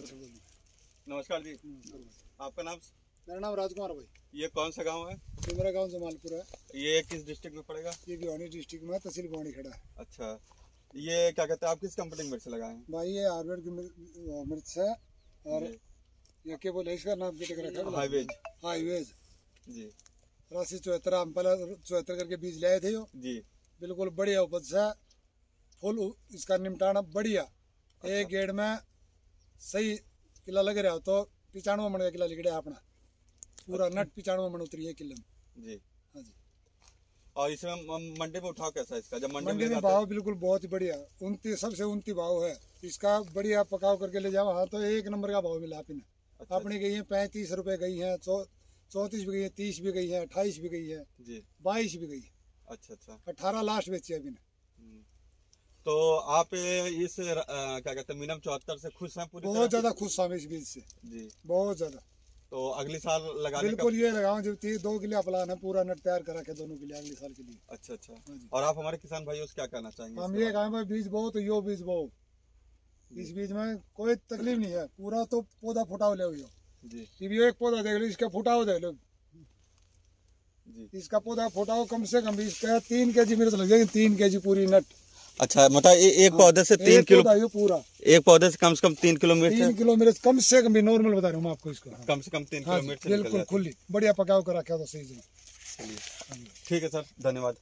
नमस्कार जी। आपका नाम? मेरा नाम राजकुमार भाई। ये कौन सा गाँव है? ये मेरा गाँव जमालपुर है। ये किस डिस्ट्रिक्ट में पड़ेगा? ये भिवानी डिस्ट्रिक्ट में तहसील भिवानी खड़ा है। अच्छा। ये क्या कहते हैं आप किस कंपनी की मिर्च लगाए हैं? भाई ये आयुर्वेद की मिर्च है और ये क्या बोले इसका नाम क्या टक रखा है। हाईवेज हाईवेज जी। राशि चौहत्तर हम पहले चौहत्तर करके बीज लाए थे यो। जी। बिल्कुल बढ़िया उपज है। फुल इसका निपटाना बढ़िया। अच्छा। एक गेड़ में सही किला लग रहा हो तो पिचानवे मन का किला लिख रहा है अपना पूरा अच्छा। नट पिचानवे मन उतरी है किले में। जी। हाँ जी। और इसमें मंडी में उठाव कैसा इसका? जब मंडी मंडी में भाव बिल्कुल बहुत ही बढ़िया। उनतीस सबसे उनती भाव है। इसका बढ़िया पकाव करके ले जाओ। हाँ तो एक नंबर का भाव मिला आपने। अच्छा, अपनी गई है पैंतीस रुपए गई है चौतीस भी गई है तीस भी गई है अट्ठाईस भी गई है बाईस भी गई है। अच्छा अच्छा। अठारह लास्ट बेची है अभी ने। हम्म। तो आप इस क्या कहते हैं मीनम चौहत्तर से खुश हैं पूरी बहुत ज़्यादा खुश हूँ इस बीज से? जी। बहुत ज़्यादा। तो अगले साल लगाने का बिल्कुल ये लगाओ जब ती- दो किले प्लान है पूरा नट तैयार करा के दोनों के लिए अगले साल के लिए। अच्छा अच्छा। हाँ और आप हमारे किसान भाइयों से क्या कहना चाहेंगे हम ये कहें भाई बीज बो तो यो बीज बो इस बीज में कोई तकलीफ़ नहीं है। पूरा तो पौधा फुटाव ले हुई जी। एक पौधा देख लो इसका फुटाव देख लो। जी। इसका पौधा फुटाव कम से कम इसका तीन के जी मिर्च लग जाएगी तीन के जी पूरी नट। अच्छा मतलब एक पौधे से तीन किलो पूरा। एक पौधे से कम से कम तीन किलोमीटर तीन किलोमीटर कम से कम भी नॉर्मल बता रहा हूँ आपको इसको। हाँ। कम से कम तीन किलोमीटर किलो जी, मिर्च निकल बिल्कुल खुली बढ़िया पकाव कर रखा था सही से। है। चलिए। हाँ जी। ठीक है सर धन्यवाद।